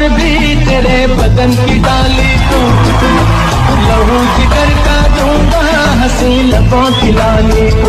पर भी तेरे बदन की डाली तू लहू जिगर का दूँगा हँसी लबों की लाली।